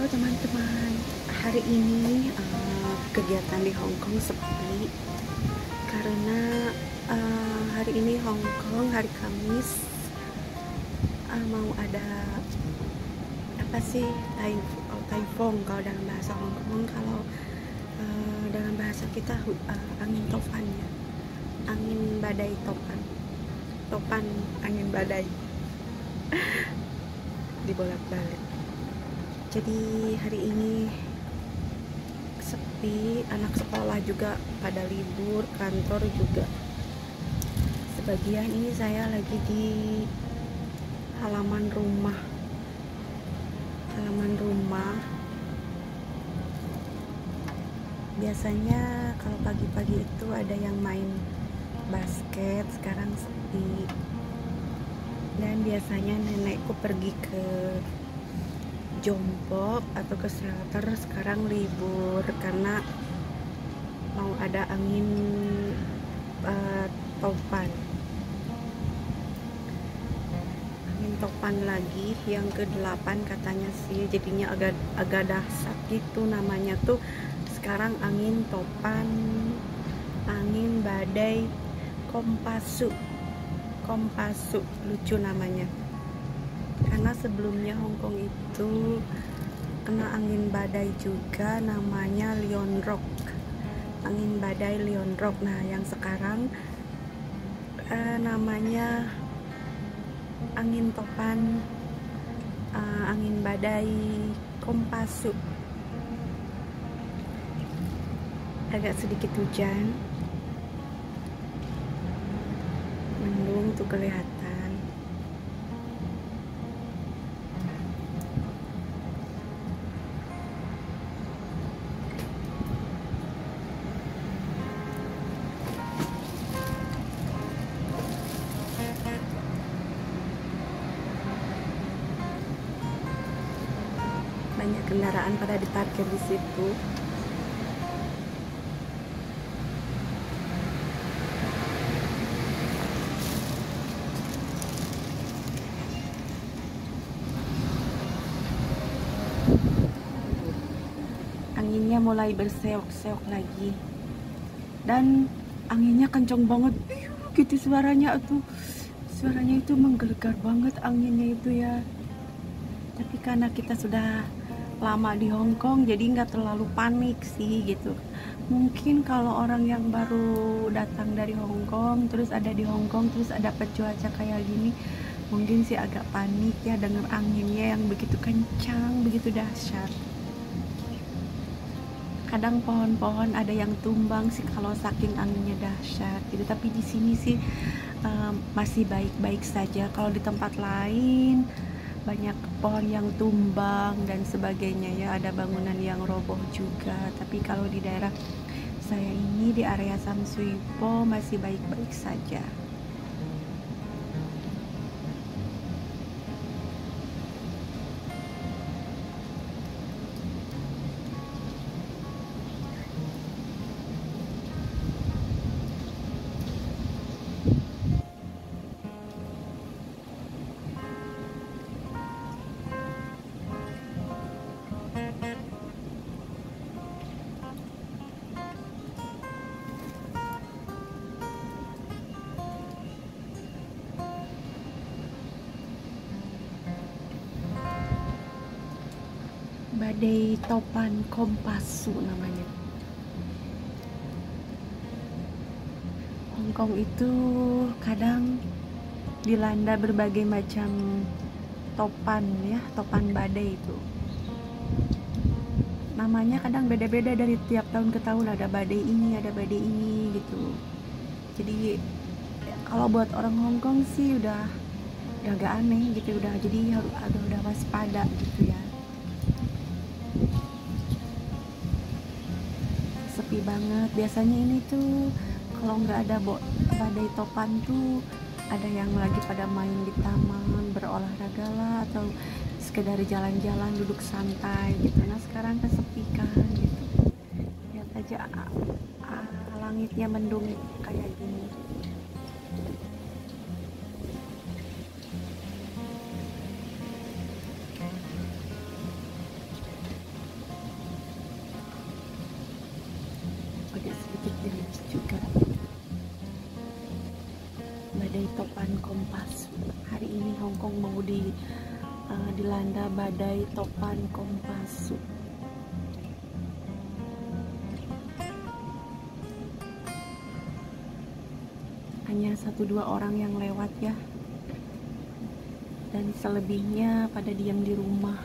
Halo teman-teman, hari ini uh, kegiatan di Hong Kong sepi. Karena uh, hari ini Hong Kong hari Kamis uh, mau ada apa sih oh, typhoon kalau dalam bahasa Hong Kong. Kalau uh, dalam bahasa kita uh, angin topan ya. Angin badai topan. Topan angin badai. Dibolak-balik jadi hari ini sepi anak sekolah juga pada libur kantor juga. Sebagian ini saya lagi di halaman rumah. Halaman rumah. Biasanya kalau pagi-pagi itu ada yang main basket sekarang sepi. Dan biasanya nenekku pergi ke Jombok atau ke shelter sekarang libur karena mau ada angin uh, topan. Angin topan lagi yang ke-8 katanya sih jadinya agak agak dahsyat gitu namanya tuh. Sekarang angin topan angin badai kompasu kompasu lucu namanya karena sebelumnya Hong Kong itu kena angin badai juga namanya Leon Rock. Angin badai Leon Rock. Nah yang sekarang uh, namanya angin topan uh, angin badai Kompasu. Agak sedikit hujan. Mendung tuh kelihatan kendaraan pada diparkir di situ. Anginnya mulai berseok-seok lagi. Dan anginnya kencang banget. Gitu suaranya tuh suaranya itu menggelegar banget anginnya itu ya. Tapi karena kita sudah lama di Hong Kong jadi nggak terlalu panik sih gitu. Mungkin kalau orang yang baru datang dari Hong Kong terus ada di Hong Kong terus ada cuaca kayak gini mungkin sih agak panik ya dengan anginnya yang begitu kencang begitu dahsyat. Kadang pohon-pohon ada yang tumbang sih kalau saking anginnya dahsyat gitu. Tapi di sini sih um, masih baik-baik saja. Kalau di tempat lain banyak pohon yang tumbang dan sebagainya ya. Ada bangunan yang roboh juga. Tapi kalau di daerah saya ini di area Samsuipo masih baik-baik saja badai topan kompasu namanya. Hongkong itu kadang dilanda berbagai macam topan ya topan badai itu. Namanya kadang beda-beda dari tiap tahun ke tahun. Ada badai ini ada badai ini gitu. Jadi kalau buat orang Hongkong sih udah udah agak aneh gitu udah jadi harus ada udah waspada gitu ya sepi banget. Biasanya ini tuh kalau nggak ada bo badai topan tuh ada yang lagi pada main di taman berolahraga lah atau sekedar jalan-jalan duduk santai gitu. Nah sekarang kesepikan gitu. Lihat aja langitnya mendung kayak gini Kong mau di uh, dilanda badai topan kompas hanya satu dua orang yang lewat ya. Dan selebihnya pada diam di rumah.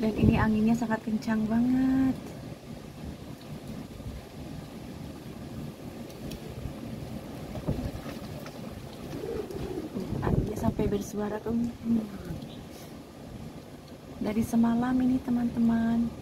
Dan ini anginnya sangat kencang banget anginnya bersuara tuh dari semalam ini teman-teman.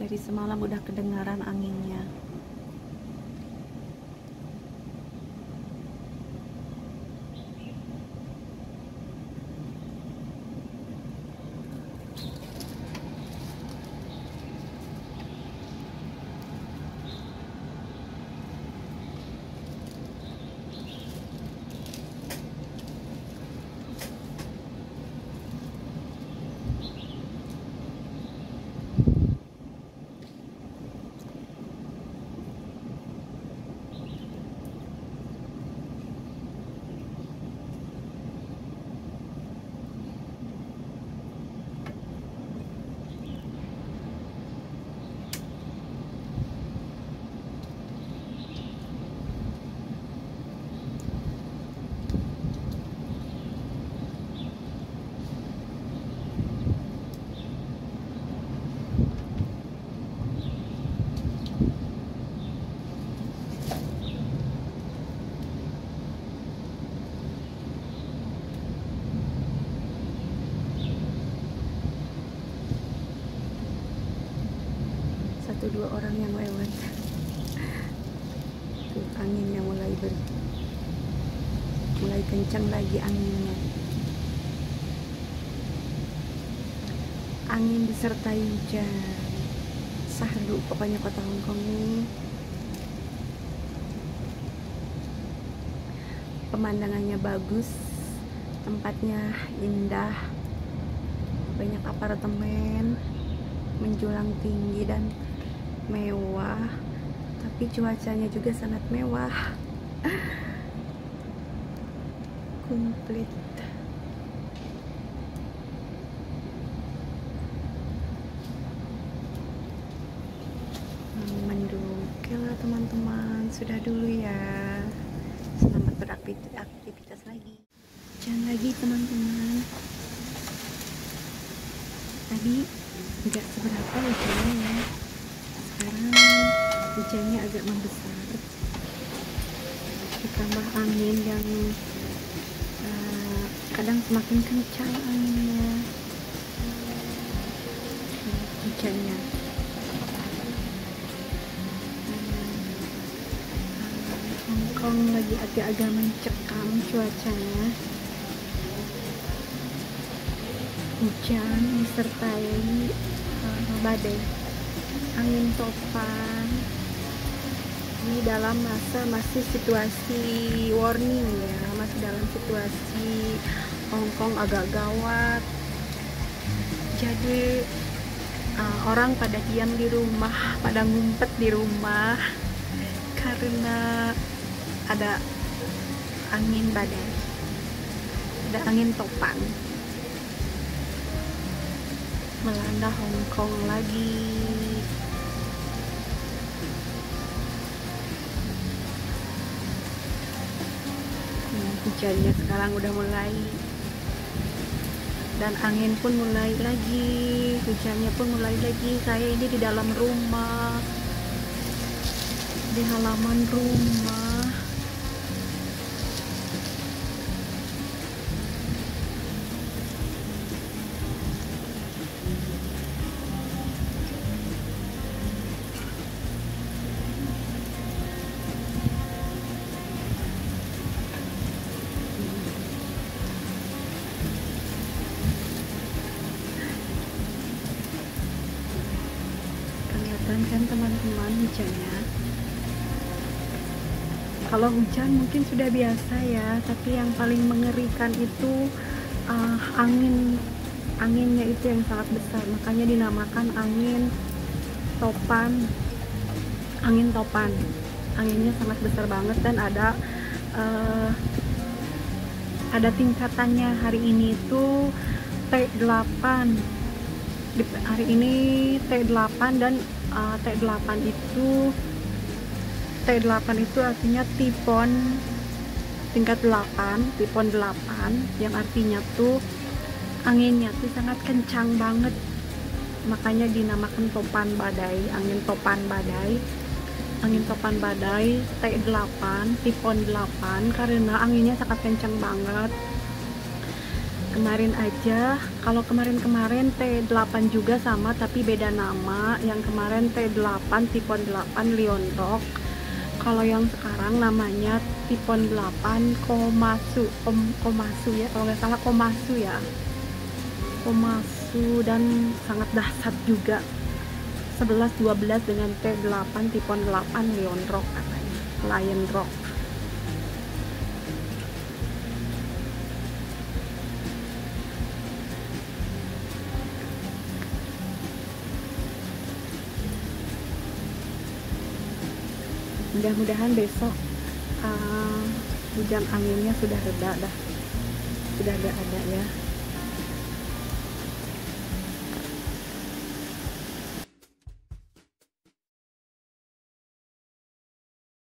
Dari semalam udah kedengaran anginnya satu dua orang yang lewat tuh anginnya mulai ber mulai kencang lagi anginnya. Angin disertai hujan. Sahdu pokoknya kota Hongkong ini. Pemandangannya bagus. Tempatnya indah. Banyak apartemen. Menjulang tinggi dan mewah. Tapi cuacanya juga sangat mewah komplit. Lah teman-teman. Sudah dulu ya. Selamat beraktivitas lagi. Jangan lagi teman-teman. Tadi tidak seberapa hujannya. Ya sekarang hujannya agak membesar. Ditambah angin yang kadang semakin kencang. Anginnya hujannya. Hongkong lagi agak-agak mencekam cuacanya. Hujan disertai uh, badai. Angin topan. Di dalam masa masih situasi warning ya masih dalam situasi Hongkong agak gawat. Jadi uh, orang pada diam di rumah pada ngumpet di rumah karena ada angin badai ada angin topan. Melanda Hongkong lagi hujannya sekarang udah mulai. Dan angin pun mulai lagi hujannya pun mulai lagi. Saya ini di dalam rumah di halaman rumah kelihatan kan teman-teman hujannya kalau hujan mungkin sudah biasa ya tapi yang paling mengerikan itu uh, angin. Anginnya itu yang sangat besar makanya dinamakan angin topan. Angin topan. Anginnya sangat besar banget dan ada uh, ada tingkatannya. Hari ini itu T8 hari ini T8 dan uh, T8 itu T8 itu artinya tipon tingkat 8 tipon 8 yang artinya tuh anginnya tuh sangat kencang banget. Makanya dinamakan topan badai angin topan badai. Angin topan badai T8 tipon 8 karena anginnya sangat kencang banget kemarin aja kalau kemarin-kemarin T8 juga sama tapi beda nama. Yang kemarin T8 tipon 8 Leon Rock kalau yang sekarang namanya tipon 8 Komasu Kom, Komasu ya. Kalau nggak salah Komasu ya. Komasu dan sangat dahsyat juga. 11-12 dengan T8 tipon 8 Leon Rock katanya. Lion Rock mudah-mudahan besok uh, hujan anginnya sudah reda dah. Sudah ada ada ya